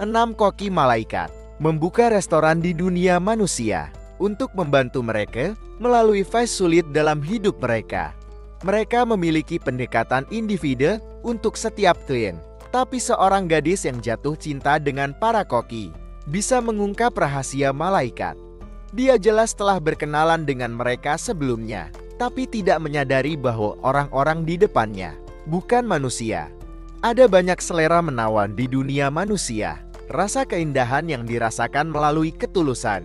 Enam koki malaikat membuka restoran di dunia manusia untuk membantu mereka melalui fase sulit dalam hidup mereka. Mereka memiliki pendekatan individu untuk setiap klien, tapi seorang gadis yang jatuh cinta dengan para koki bisa mengungkap rahasia malaikat. Dia jelas telah berkenalan dengan mereka sebelumnya, tapi tidak menyadari bahwa orang-orang di depannya bukan manusia. Ada banyak selera menawan di dunia manusia. Rasa keindahan yang dirasakan melalui ketulusan.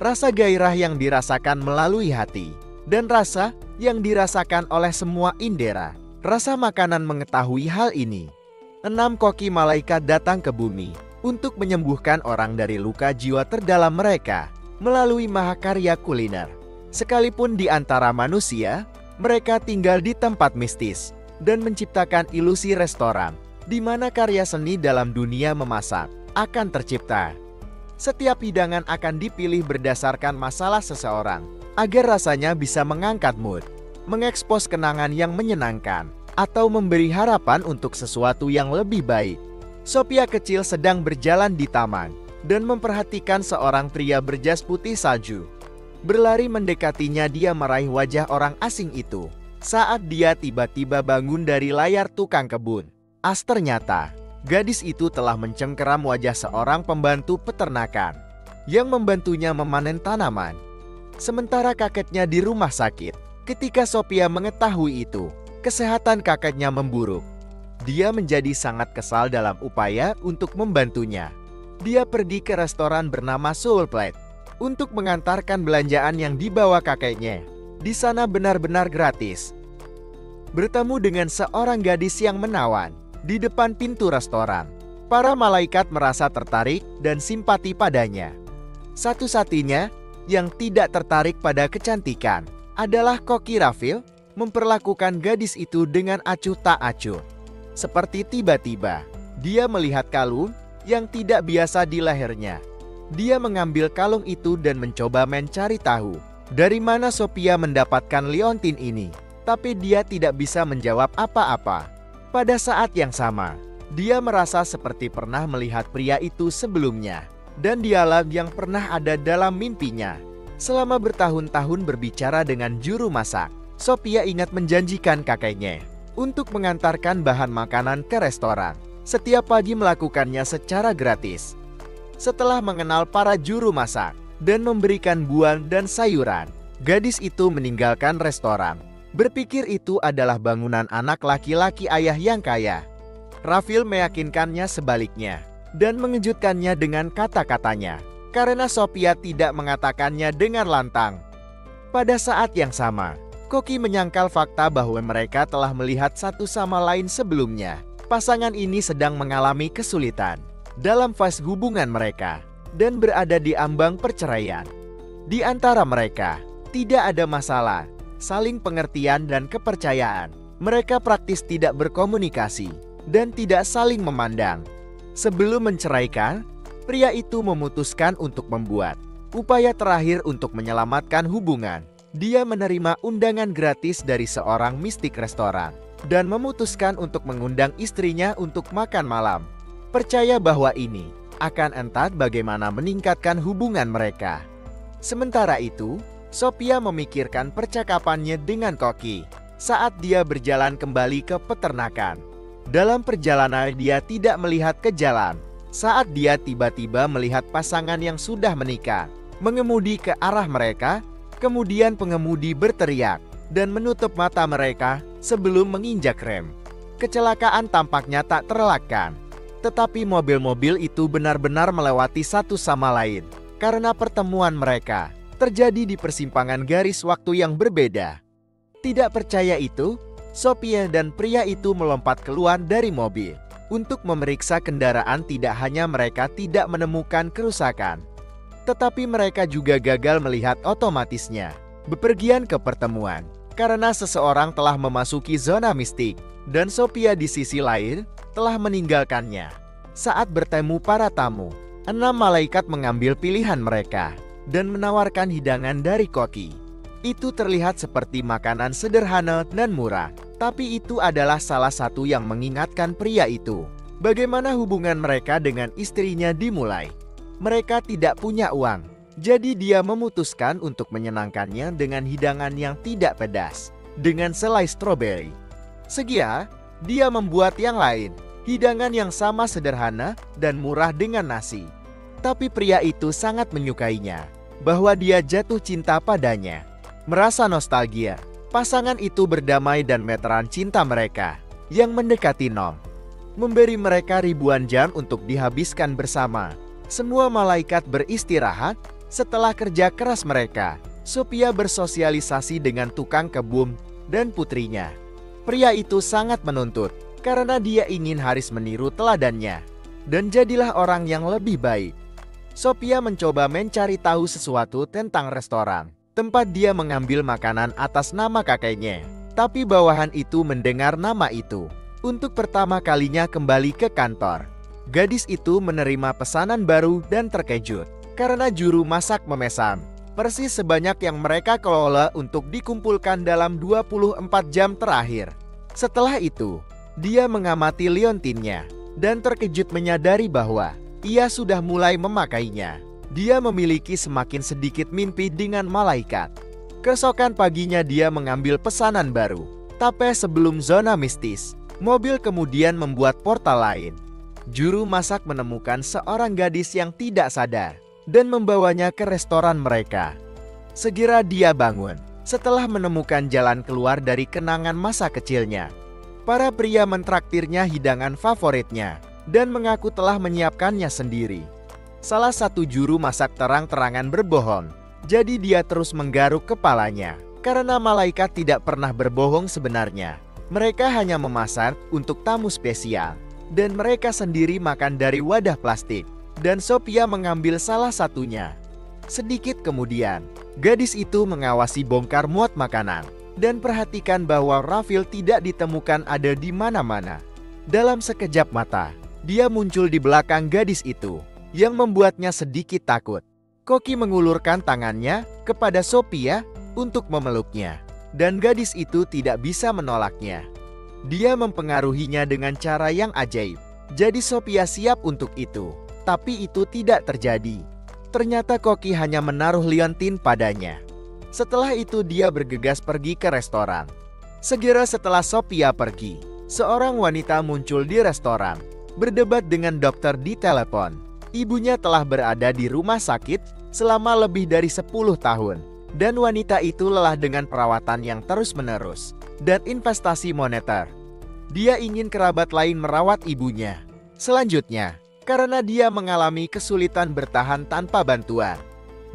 Rasa gairah yang dirasakan melalui hati. Dan rasa yang dirasakan oleh semua indera. Rasa makanan mengetahui hal ini. Enam koki malaikat datang ke bumi untuk menyembuhkan orang dari luka jiwa terdalam mereka melalui mahakarya kuliner. Sekalipun di antara manusia, mereka tinggal di tempat mistis dan menciptakan ilusi restoran, di mana karya seni dalam dunia memasak akan tercipta. Setiap hidangan akan dipilih berdasarkan masalah seseorang, agar rasanya bisa mengangkat mood, mengekspos kenangan yang menyenangkan, atau memberi harapan untuk sesuatu yang lebih baik. Sophia kecil sedang berjalan di taman dan memperhatikan seorang pria berjas putih salju. Berlari mendekatinya dia meraih wajah orang asing itu saat dia tiba-tiba bangun dari layar tukang kebun. As ternyata, gadis itu telah mencengkeram wajah seorang pembantu peternakan yang membantunya memanen tanaman. Sementara kakeknya di rumah sakit, ketika Sophia mengetahui itu, kesehatan kakeknya memburuk. Dia menjadi sangat kesal dalam upaya untuk membantunya. Dia pergi ke restoran bernama Soul Plate untuk mengantarkan belanjaan yang dibawa kakeknya. Di sana benar-benar gratis, bertemu dengan seorang gadis yang menawan di depan pintu restoran. Para malaikat merasa tertarik dan simpati padanya. Satu-satunya yang tidak tertarik pada kecantikan adalah Koki Rafil memperlakukan gadis itu dengan acuh tak acuh. Seperti tiba-tiba, dia melihat kalung yang tidak biasa di lehernya. Dia mengambil kalung itu dan mencoba mencari tahu dari mana Sophia mendapatkan liontin ini tapi dia tidak bisa menjawab apa-apa. Pada saat yang sama, dia merasa seperti pernah melihat pria itu sebelumnya, dan dialah yang pernah ada dalam mimpinya. Selama bertahun-tahun berbicara dengan juru masak, Sophia ingat menjanjikan kakeknya untuk mengantarkan bahan makanan ke restoran. Setiap pagi melakukannya secara gratis. Setelah mengenal para juru masak dan memberikan buah dan sayuran, gadis itu meninggalkan restoran berpikir itu adalah bangunan anak laki-laki ayah yang kaya. Rafil meyakinkannya sebaliknya dan mengejutkannya dengan kata-katanya karena Sophia tidak mengatakannya dengan lantang. Pada saat yang sama, Koki menyangkal fakta bahwa mereka telah melihat satu sama lain sebelumnya. Pasangan ini sedang mengalami kesulitan dalam fase hubungan mereka dan berada di ambang perceraian. Di antara mereka, tidak ada masalah saling pengertian dan kepercayaan. Mereka praktis tidak berkomunikasi dan tidak saling memandang. Sebelum menceraikan, pria itu memutuskan untuk membuat upaya terakhir untuk menyelamatkan hubungan. Dia menerima undangan gratis dari seorang mistik restoran dan memutuskan untuk mengundang istrinya untuk makan malam. Percaya bahwa ini akan entat bagaimana meningkatkan hubungan mereka. Sementara itu, Sophia memikirkan percakapannya dengan Koki saat dia berjalan kembali ke peternakan. Dalam perjalanan dia tidak melihat ke jalan saat dia tiba-tiba melihat pasangan yang sudah menikah mengemudi ke arah mereka, kemudian pengemudi berteriak dan menutup mata mereka sebelum menginjak rem. Kecelakaan tampaknya tak terelakkan, tetapi mobil-mobil itu benar-benar melewati satu sama lain karena pertemuan mereka terjadi di persimpangan garis waktu yang berbeda. Tidak percaya itu, Sophia dan pria itu melompat keluar dari mobil. Untuk memeriksa kendaraan tidak hanya mereka tidak menemukan kerusakan, tetapi mereka juga gagal melihat otomatisnya. Bepergian ke pertemuan, karena seseorang telah memasuki zona mistik, dan Sophia di sisi lain telah meninggalkannya. Saat bertemu para tamu, enam malaikat mengambil pilihan mereka dan menawarkan hidangan dari koki. Itu terlihat seperti makanan sederhana dan murah, tapi itu adalah salah satu yang mengingatkan pria itu bagaimana hubungan mereka dengan istrinya dimulai. Mereka tidak punya uang, jadi dia memutuskan untuk menyenangkannya dengan hidangan yang tidak pedas, dengan selai stroberi. Segia, dia membuat yang lain, hidangan yang sama sederhana dan murah dengan nasi. Tapi pria itu sangat menyukainya, bahwa dia jatuh cinta padanya. Merasa nostalgia, pasangan itu berdamai dan meteran cinta mereka, yang mendekati Nom. Memberi mereka ribuan jam untuk dihabiskan bersama, semua malaikat beristirahat setelah kerja keras mereka. Sophia bersosialisasi dengan tukang kebun dan putrinya. Pria itu sangat menuntut karena dia ingin Haris meniru teladannya dan jadilah orang yang lebih baik. Sophia mencoba mencari tahu sesuatu tentang restoran, tempat dia mengambil makanan atas nama kakeknya. Tapi bawahan itu mendengar nama itu. Untuk pertama kalinya kembali ke kantor. Gadis itu menerima pesanan baru dan terkejut karena juru masak memesan. Persis sebanyak yang mereka kelola untuk dikumpulkan dalam 24 jam terakhir. Setelah itu, dia mengamati liontinnya dan terkejut menyadari bahwa ia sudah mulai memakainya. Dia memiliki semakin sedikit mimpi dengan malaikat. Keesokan paginya dia mengambil pesanan baru. Tapi sebelum zona mistis, mobil kemudian membuat portal lain juru masak menemukan seorang gadis yang tidak sadar dan membawanya ke restoran mereka. Segera dia bangun setelah menemukan jalan keluar dari kenangan masa kecilnya. Para pria mentraktirnya hidangan favoritnya dan mengaku telah menyiapkannya sendiri. Salah satu juru masak terang-terangan berbohong, jadi dia terus menggaruk kepalanya karena malaikat tidak pernah berbohong sebenarnya. Mereka hanya memasak untuk tamu spesial dan mereka sendiri makan dari wadah plastik. Dan Sophia mengambil salah satunya. Sedikit kemudian, gadis itu mengawasi bongkar muat makanan dan perhatikan bahwa Rafil tidak ditemukan ada di mana-mana. Dalam sekejap mata, dia muncul di belakang gadis itu yang membuatnya sedikit takut. Koki mengulurkan tangannya kepada Sophia untuk memeluknya, dan gadis itu tidak bisa menolaknya. Dia mempengaruhinya dengan cara yang ajaib. Jadi Sophia siap untuk itu. Tapi itu tidak terjadi. Ternyata Koki hanya menaruh liontin padanya. Setelah itu dia bergegas pergi ke restoran. Segera setelah Sophia pergi, seorang wanita muncul di restoran, berdebat dengan dokter di telepon. Ibunya telah berada di rumah sakit selama lebih dari 10 tahun. Dan wanita itu lelah dengan perawatan yang terus-menerus dan investasi moneter. Dia ingin kerabat lain merawat ibunya. Selanjutnya, karena dia mengalami kesulitan bertahan tanpa bantuan.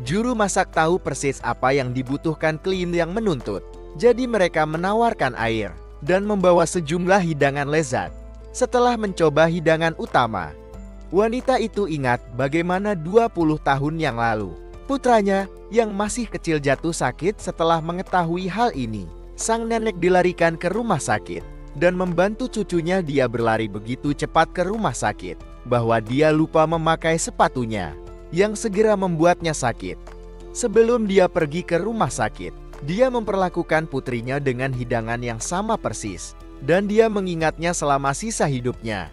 Juru masak tahu persis apa yang dibutuhkan klien yang menuntut. Jadi mereka menawarkan air dan membawa sejumlah hidangan lezat. Setelah mencoba hidangan utama, wanita itu ingat bagaimana 20 tahun yang lalu putranya yang masih kecil jatuh sakit setelah mengetahui hal ini. Sang nenek dilarikan ke rumah sakit dan membantu cucunya dia berlari begitu cepat ke rumah sakit bahwa dia lupa memakai sepatunya yang segera membuatnya sakit. Sebelum dia pergi ke rumah sakit, dia memperlakukan putrinya dengan hidangan yang sama persis dan dia mengingatnya selama sisa hidupnya.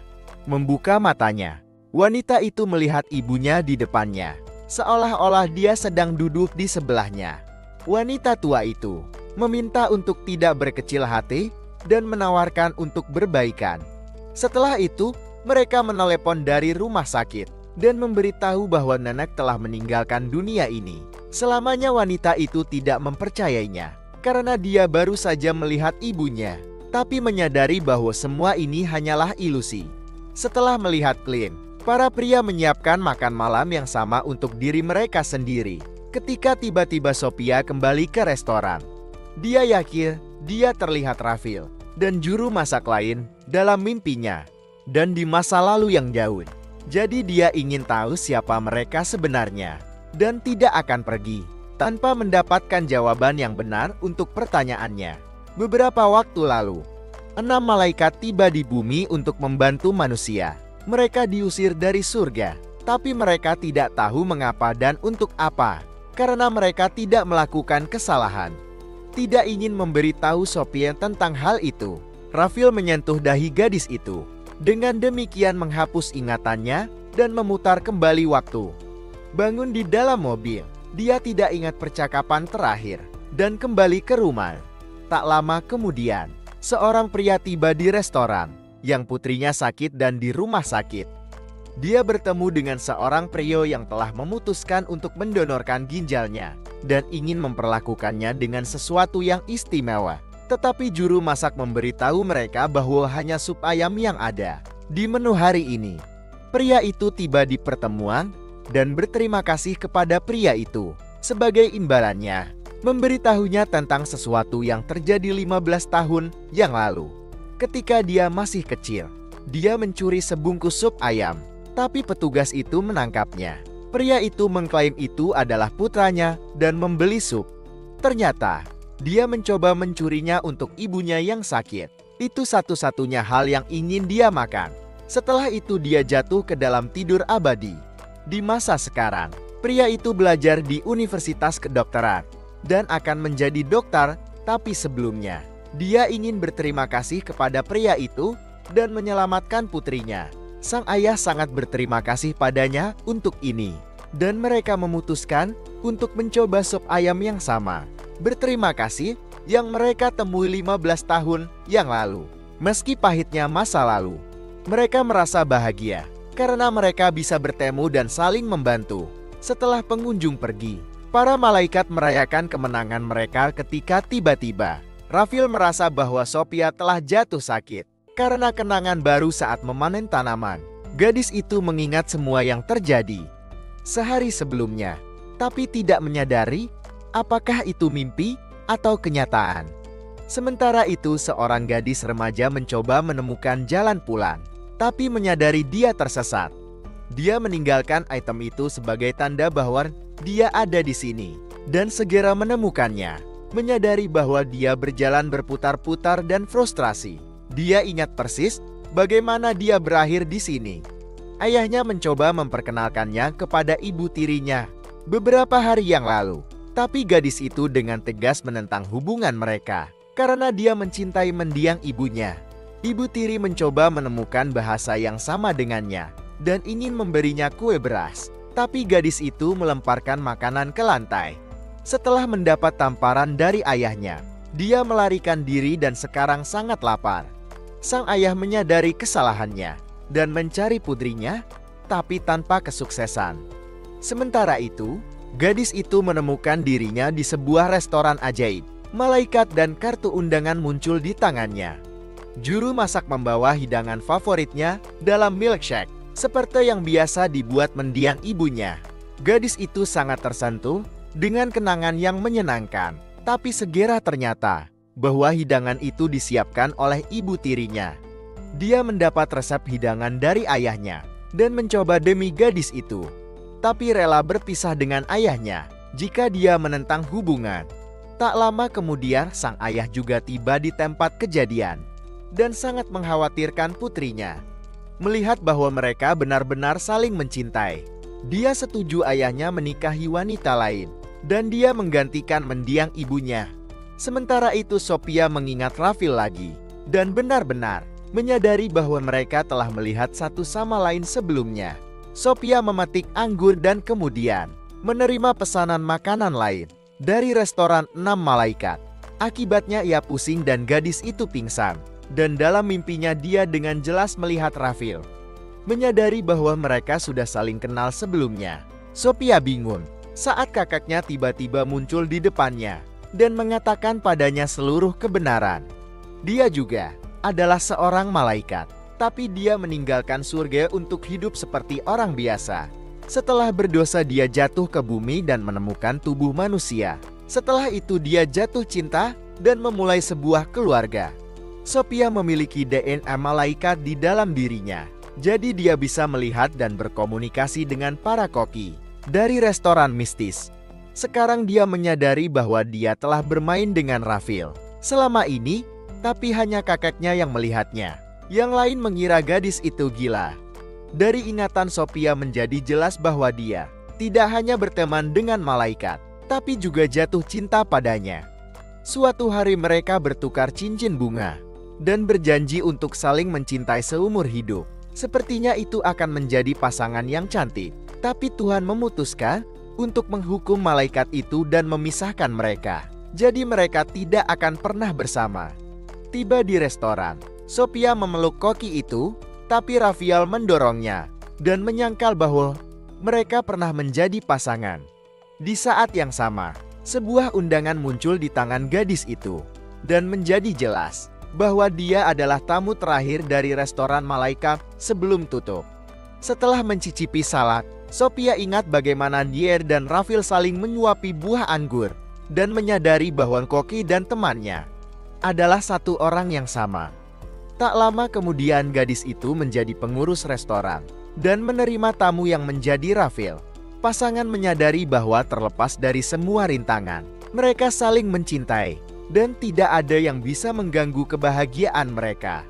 Membuka matanya, wanita itu melihat ibunya di depannya, seolah-olah dia sedang duduk di sebelahnya. Wanita tua itu meminta untuk tidak berkecil hati dan menawarkan untuk berbaikan. Setelah itu, mereka menelepon dari rumah sakit dan memberitahu bahwa nenek telah meninggalkan dunia ini. Selamanya wanita itu tidak mempercayainya karena dia baru saja melihat ibunya, tapi menyadari bahwa semua ini hanyalah ilusi. Setelah melihat Clint, para pria menyiapkan makan malam yang sama untuk diri mereka sendiri. Ketika tiba-tiba Sophia kembali ke restoran, dia yakin dia terlihat Rafil dan juru masak lain dalam mimpinya dan di masa lalu yang jauh. Jadi dia ingin tahu siapa mereka sebenarnya dan tidak akan pergi tanpa mendapatkan jawaban yang benar untuk pertanyaannya. Beberapa waktu lalu, enam malaikat tiba di bumi untuk membantu manusia. Mereka diusir dari surga, tapi mereka tidak tahu mengapa dan untuk apa, karena mereka tidak melakukan kesalahan tidak ingin memberitahu Sophia tentang hal itu. Rafil menyentuh dahi gadis itu. Dengan demikian menghapus ingatannya dan memutar kembali waktu. Bangun di dalam mobil, dia tidak ingat percakapan terakhir dan kembali ke rumah. Tak lama kemudian, seorang pria tiba di restoran yang putrinya sakit dan di rumah sakit. Dia bertemu dengan seorang pria yang telah memutuskan untuk mendonorkan ginjalnya dan ingin memperlakukannya dengan sesuatu yang istimewa. Tetapi juru masak memberitahu mereka bahwa hanya sup ayam yang ada di menu hari ini. Pria itu tiba di pertemuan dan berterima kasih kepada pria itu. Sebagai imbalannya, memberitahunya tentang sesuatu yang terjadi 15 tahun yang lalu. Ketika dia masih kecil, dia mencuri sebungkus sup ayam, tapi petugas itu menangkapnya. Pria itu mengklaim itu adalah putranya dan membeli sup. Ternyata, dia mencoba mencurinya untuk ibunya yang sakit. Itu satu-satunya hal yang ingin dia makan. Setelah itu dia jatuh ke dalam tidur abadi. Di masa sekarang, pria itu belajar di Universitas Kedokteran dan akan menjadi dokter, tapi sebelumnya dia ingin berterima kasih kepada pria itu dan menyelamatkan putrinya. Sang ayah sangat berterima kasih padanya untuk ini, dan mereka memutuskan untuk mencoba sop ayam yang sama berterima kasih yang mereka temui 15 tahun yang lalu. Meski pahitnya masa lalu, mereka merasa bahagia karena mereka bisa bertemu dan saling membantu. Setelah pengunjung pergi, para malaikat merayakan kemenangan mereka ketika tiba-tiba Rafil merasa bahwa Sophia telah jatuh sakit karena kenangan baru saat memanen tanaman. Gadis itu mengingat semua yang terjadi sehari sebelumnya, tapi tidak menyadari apakah itu mimpi atau kenyataan. Sementara itu seorang gadis remaja mencoba menemukan jalan pulang, tapi menyadari dia tersesat. Dia meninggalkan item itu sebagai tanda bahwa dia ada di sini dan segera menemukannya. Menyadari bahwa dia berjalan berputar-putar dan frustrasi. Dia ingat persis bagaimana dia berakhir di sini. Ayahnya mencoba memperkenalkannya kepada ibu tirinya beberapa hari yang lalu. Tapi gadis itu dengan tegas menentang hubungan mereka karena dia mencintai mendiang ibunya. Ibu tiri mencoba menemukan bahasa yang sama dengannya dan ingin memberinya kue beras. Tapi gadis itu melemparkan makanan ke lantai. Setelah mendapat tamparan dari ayahnya, dia melarikan diri dan sekarang sangat lapar. Sang ayah menyadari kesalahannya dan mencari putrinya, tapi tanpa kesuksesan. Sementara itu, Gadis itu menemukan dirinya di sebuah restoran ajaib. Malaikat dan kartu undangan muncul di tangannya. Juru masak membawa hidangan favoritnya dalam milkshake, seperti yang biasa dibuat mendiang ibunya. Gadis itu sangat tersentuh dengan kenangan yang menyenangkan, tapi segera ternyata bahwa hidangan itu disiapkan oleh ibu tirinya. Dia mendapat resep hidangan dari ayahnya dan mencoba demi gadis itu tapi rela berpisah dengan ayahnya jika dia menentang hubungan. Tak lama kemudian, sang ayah juga tiba di tempat kejadian dan sangat mengkhawatirkan putrinya. Melihat bahwa mereka benar-benar saling mencintai, dia setuju ayahnya menikahi wanita lain dan dia menggantikan mendiang ibunya. Sementara itu Sophia mengingat Rafil lagi dan benar-benar menyadari bahwa mereka telah melihat satu sama lain sebelumnya. Sophia memetik anggur dan kemudian menerima pesanan makanan lain dari restoran enam malaikat. Akibatnya ia pusing dan gadis itu pingsan. Dan dalam mimpinya dia dengan jelas melihat Rafil. Menyadari bahwa mereka sudah saling kenal sebelumnya. Sophia bingung saat kakaknya tiba-tiba muncul di depannya dan mengatakan padanya seluruh kebenaran. Dia juga adalah seorang malaikat tapi dia meninggalkan surga untuk hidup seperti orang biasa. Setelah berdosa dia jatuh ke bumi dan menemukan tubuh manusia. Setelah itu dia jatuh cinta dan memulai sebuah keluarga. Sophia memiliki DNA malaikat di dalam dirinya. Jadi dia bisa melihat dan berkomunikasi dengan para koki dari restoran mistis. Sekarang dia menyadari bahwa dia telah bermain dengan Rafil. Selama ini, tapi hanya kakeknya yang melihatnya. Yang lain mengira gadis itu gila. Dari ingatan Sophia menjadi jelas bahwa dia tidak hanya berteman dengan malaikat, tapi juga jatuh cinta padanya. Suatu hari mereka bertukar cincin bunga. dan berjanji untuk saling mencintai seumur hidup. Sepertinya itu akan menjadi pasangan yang cantik. Tapi Tuhan memutuskan untuk menghukum malaikat itu dan memisahkan mereka. Jadi mereka tidak akan pernah bersama. Tiba di restoran, Sophia memeluk koki itu, tapi Rafael mendorongnya dan menyangkal bahwa mereka pernah menjadi pasangan. Di saat yang sama, sebuah undangan muncul di tangan gadis itu dan menjadi jelas bahwa dia adalah tamu terakhir dari restoran malaikat sebelum tutup. Setelah mencicipi salad, Sophia ingat bagaimana Dier dan Rafil saling menyuapi buah anggur dan menyadari bahwa Koki dan temannya adalah satu orang yang sama. Tak lama kemudian gadis itu menjadi pengurus restoran dan menerima tamu yang menjadi Rafil. Pasangan menyadari bahwa terlepas dari semua rintangan, mereka saling mencintai dan tidak ada yang bisa mengganggu kebahagiaan mereka.